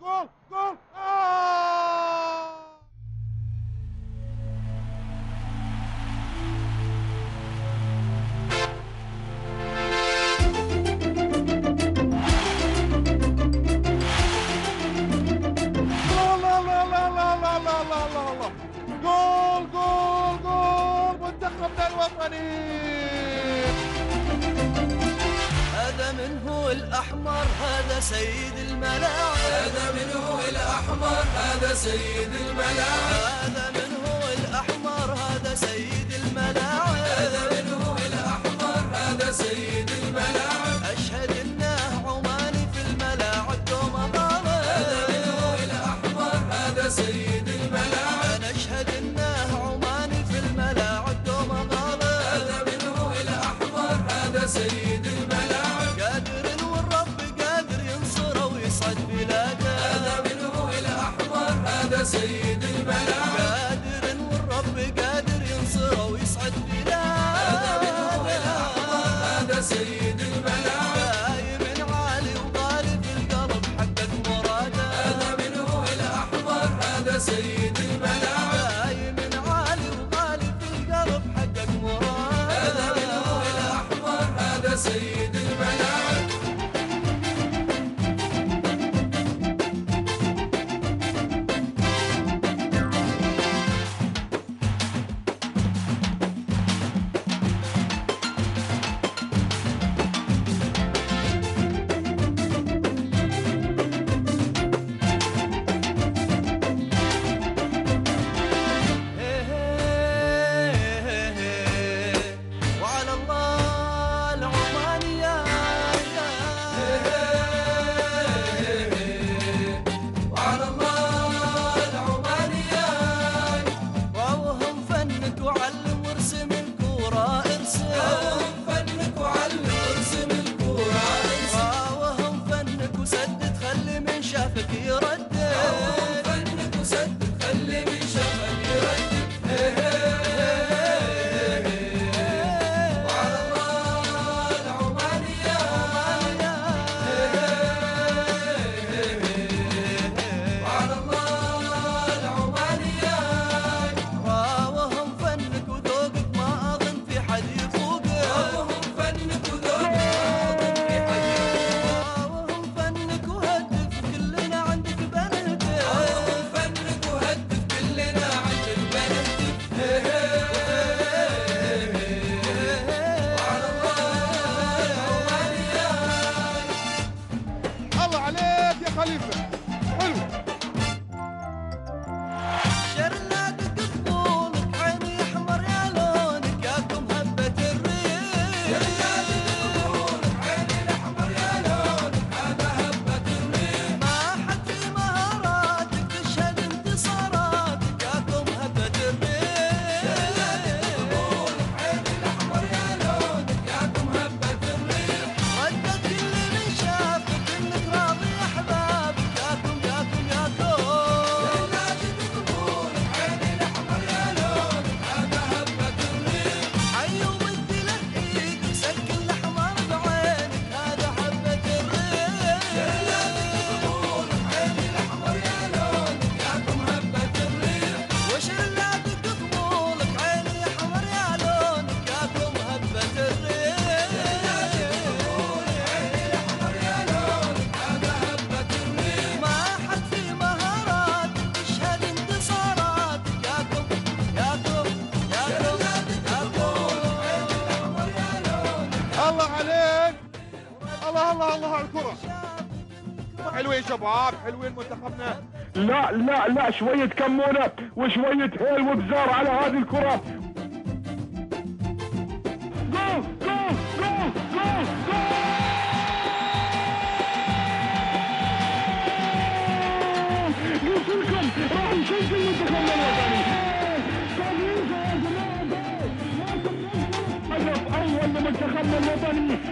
Goal! Goal! Goal! Goal! Goal! Goal! Goal! Goal! Goal! Goal! Goal! Goal! Goal! هذا من هو الأحمر هذا سيد الملاعب هذا من هو الأحمر هذا سيد الملاعب هذا من هو الأحمر هذا سيد الملاعب هذا من هو الأحمر هذا سيد الملاعب أشهد إنه عماني في الملاعب دوم ضامن هذا من هو الأحمر هذا سيد الملاعب أشهد إنه عماني في الملاعب دوم هذا الأحمر هذا سيد شافك يرد 入る الله الله الله على الكرة. حلوين يا شباب حلوين منتخبنا. لا لا لا شوية كمونة وشوية هيل وبزار على هذه الكرة. منتخبنا الوطني